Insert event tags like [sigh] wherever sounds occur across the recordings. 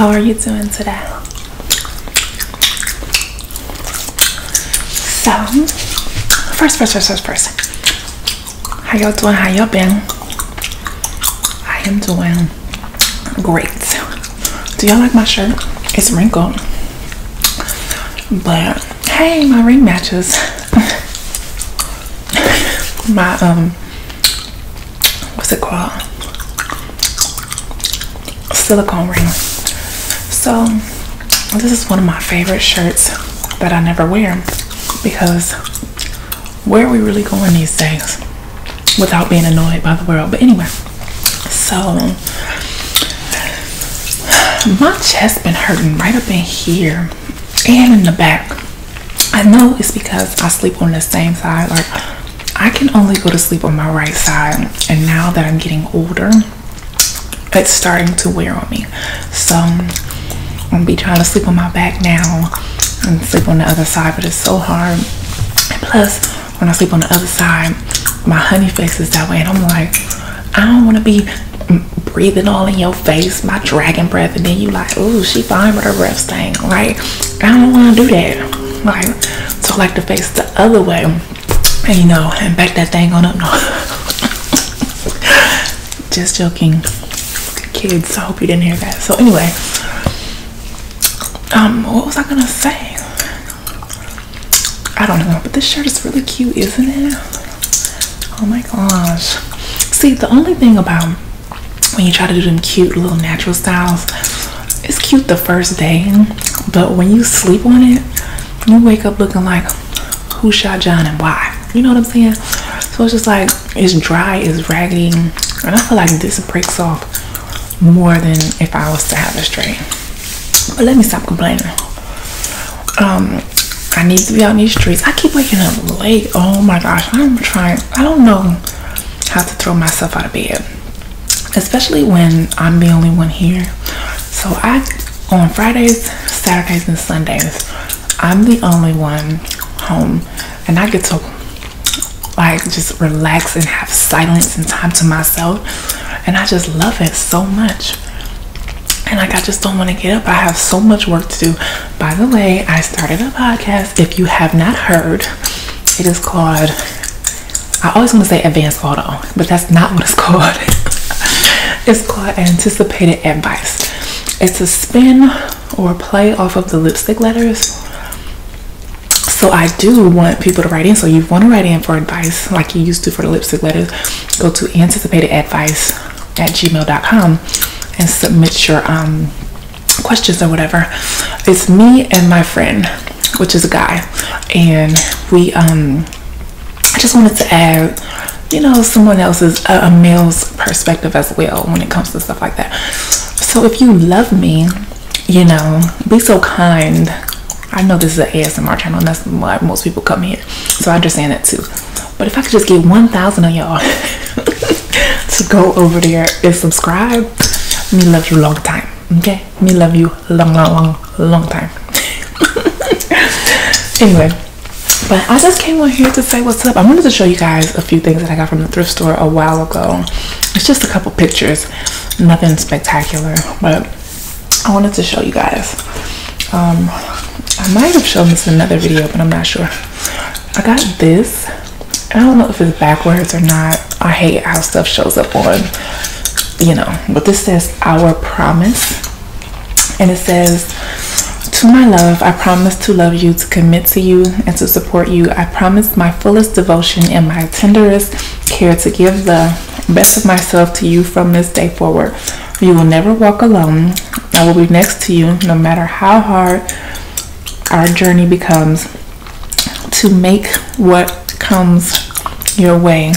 How are you doing today? So, first, first, first, first, first. How y'all doing? How y'all been? I am doing great. Do y'all like my shirt? It's wrinkled. But hey, my ring matches. [laughs] my um what's it called? Silicone ring. So this is one of my favorite shirts that I never wear because where are we really going these days without being annoyed by the world? But anyway, so my chest been hurting right up in here and in the back. I know it's because I sleep on the same side. Like I can only go to sleep on my right side, and now that I'm getting older, it's starting to wear on me. So I'm gonna be trying to sleep on my back now and sleep on the other side, but it's so hard. And plus, when I sleep on the other side, my honey face is that way, and I'm like, I don't want to be breathing all in your face, my dragon breath, and then you like, oh, she fine with her breath stink. Like, I don't want to do that. Like, so I like to face the other way, and you know, and back that thing on up. No, [laughs] just joking, kids. I hope you didn't hear that. So anyway, um, what was I gonna say? I don't know, but this shirt is really cute, isn't it? Oh my gosh. See, the only thing about when you try to do them cute little natural styles, it's cute the first day, but when you sleep on it, you wake up looking like who shot John and why. You know what I'm saying? So it's just like it's dry, it's raggedy, and I feel like this breaks off more than if I was to have a straight. Let me stop complaining. Um, I need to be out in these streets. I keep waking up late. Oh my gosh, I'm trying. I don't know how to throw myself out of bed especially when I'm the only one here. So I on Fridays, Saturdays, and Sundays, I'm the only one home, and I get to like just relax and have silence and time to myself, and I just love it so much. And like I just don't want to get up. I have so much work to do. By the way, I started a podcast. If you have not heard, it is called I always want to say advanced auto, but that's not what it's [laughs] called. It's called Anticipated Advice. It's a spin or play off of the lipstick letters. So I do want people to write in. So you want to write in for advice like you used to for the lipstick letters. Go to anticipatedadvice at gmail.com and submit your um, questions or whatever. It's me and my friend, which is a guy. And we um I just wanted to add you know, someone else's, a, male's perspective as well when it comes to stuff like that. So if you love me, you know, be so kind. I know this is an ASMR channel and that's why most people come here. So I understand that too. But if I could just get 1,000 of y'all [laughs] to go over there and subscribe, me love you long time. Okay? Me love you long, long, long, long time. [laughs] anyway. But I just came on here to say what's up. I wanted to show you guys a few things that I got from the thrift store a while ago. It's just a couple pictures, nothing spectacular, but I wanted to show you guys. Um, I might have shown this in another video, but I'm not sure. I got this. I don't know if it's backwards or not. I hate how stuff shows up on, you know, but this says our promise. And it says, to my love, I promise to love you, to commit to you, and to support you. I promise my fullest devotion and my tenderest care to give the best of myself to you from this day forward. You will never walk alone. I will be next to you no matter how hard our journey becomes to make what comes your way.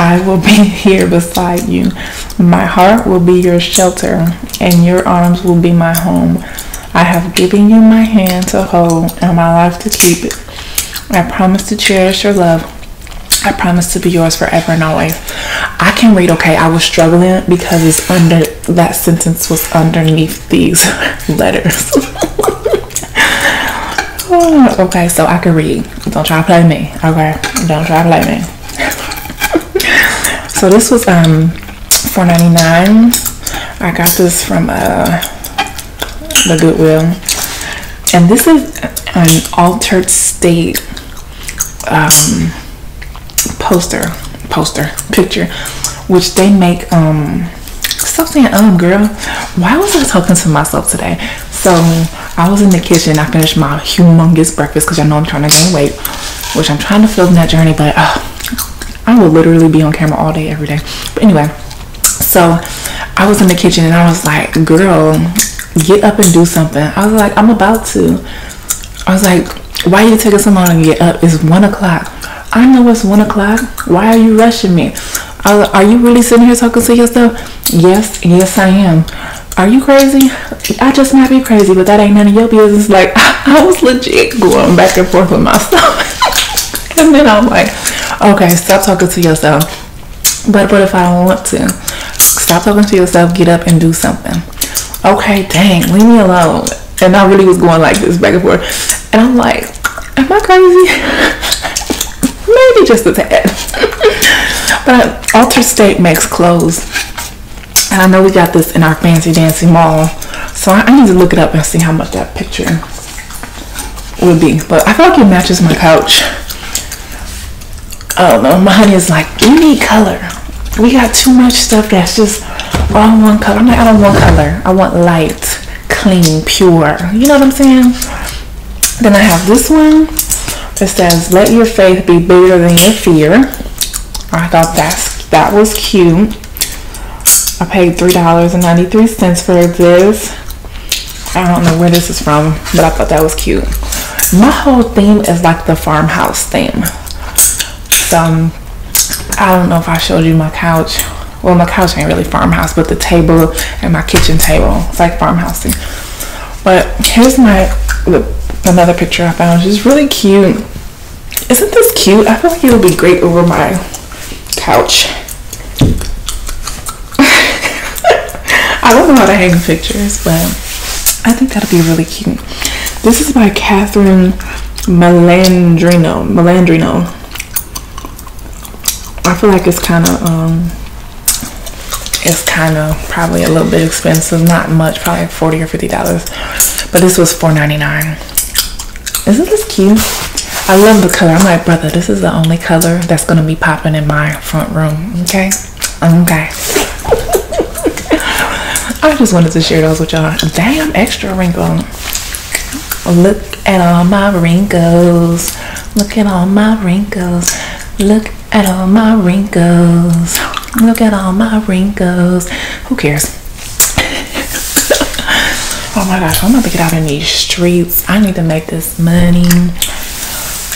I will be [laughs] here beside you. My heart will be your shelter, and your arms will be my home. I have given you my hand to hold and my life to keep it. I promise to cherish your love. I promise to be yours forever and always. I can read, okay, I was struggling because it's under, that sentence was underneath these [laughs] letters. [laughs] Oh, okay, so I can read. Don't try to play me, okay? Don't try to play me. So this was um 4.99 I got this from uh, the Goodwill. And this is an Altar'd State um, poster, poster, picture, which they make. Um, stop saying um, girl. Why was I talking to myself today? So I was in the kitchen. I finished my humongous breakfast because I know I'm trying to gain weight, which I'm trying to film that journey. But uh, will literally be on camera all day, every day. But anyway, so I was in the kitchen and I was like, girl, get up and do something. I was like, I'm about to. I was like, why are you taking so long to get up? It's one o'clock. I know it's one o'clock. Why are you rushing me? Are you really sitting here talking to yourself? Yes, yes, I am. Are you crazy? I just might be crazy, but that ain't none of your business. Like, [laughs] I, was legit going back and forth with myself. [laughs] and then I'm like, okay, stop talking to yourself. But what if I don't want to? Stop talking to yourself, get up and do something. Okay, dang, leave me alone. And I really was going like this back and forth. And I'm like, am I crazy? [laughs] Maybe just a tad. [laughs] but Altar'd State makes clothes and I know we got this in our fancy dancy mall. So I, I need to look it up and see how much that picture would be. But I feel like it matches my couch. I don't know. My honey is like, you need color. We got too much stuff that's just all one color. I'm like, I don't want color. I want light, clean, pure. You know what I'm saying? Then I have this one. It says, let your faith be bigger than your fear. I thought that's that was cute. I paid $3.93 for this. I don't know where this is from, but I thought that was cute. My whole theme is like the farmhouse theme. Um, I don't know if I showed you my couch. Well, my couch ain't really farmhouse, but the table and my kitchen table, it's like farmhousey. But here's my another picture I found, is really cute. Isn't this cute? I feel like it would be great over my couch. [laughs] I don't know how to hang pictures, but I think that'd be really cute. This is by Catherine Malandrino. Malandrino. I feel like it's kind of um, it's kind of probably a little bit expensive. Not much, probably like forty or fifty dollars. But this was four ninety nine. Isn't this cute? I love the color. I'm like, brother, this is the only color that's gonna be popping in my front room. Okay, okay. [laughs] I just wanted to share those with y'all. Damn, extra wrinkle. Look at all my wrinkles. Look at all my wrinkles. Look at all my wrinkles. Look at all my wrinkles. Who cares? [laughs] oh my gosh, I'm about to get out in these streets. I need to make this money.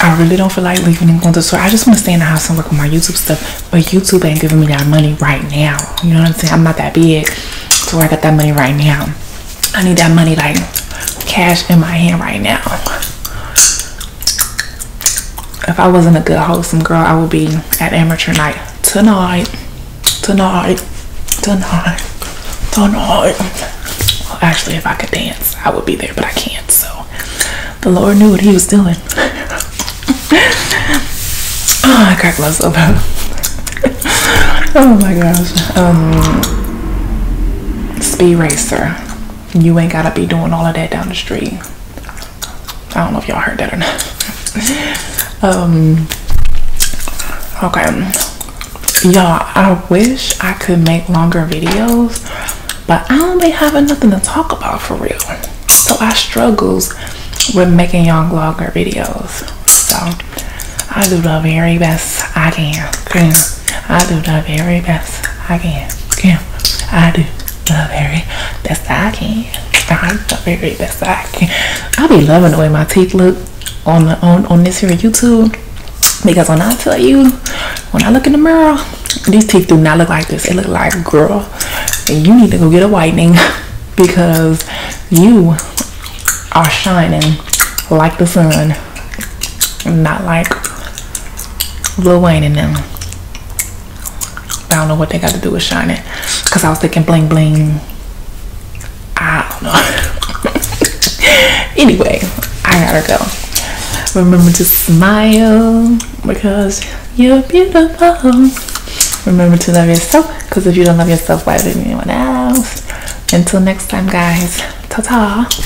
I really don't feel like leaving and going to the store. I just want to stay in the house and work on my YouTube stuff. But YouTube ain't giving me that money right now. You know what I'm saying? I'm not that big to where I got that money right now. I need that money like cash in my hand right now. If I wasn't a good wholesome girl, I would be at amateur night tonight, tonight, tonight, tonight. Well, actually, if I could dance, I would be there, but I can't. So the Lord knew what He was doing. [laughs] oh, I cracked myself up. [laughs] oh my gosh. Um, speed racer. You ain't gotta be doing all of that down the street. I don't know if y'all heard that or not. Um, okay. Y'all, I wish I could make longer videos, but I don't be having nothing to talk about for real. So I struggles with making vlogger videos. So I do the very best I can. I do the very best I can. I do the very best I can. I the very best I can. I be loving the way my teeth look on on on this here YouTube because when I tell you, when I look in the mirror, these teeth do not look like this. They look like girl, you need to go get a whitening [laughs] because you are shining like the sun, not like Lil Wayne and them. I don't know what they got to do with shining. Because I was thinking bling bling. I don't know. [laughs] anyway, I gotta go. Remember to smile because you're beautiful. Remember to love yourself because if you don't love yourself, why would anyone else? Until next time, guys. Ta ta.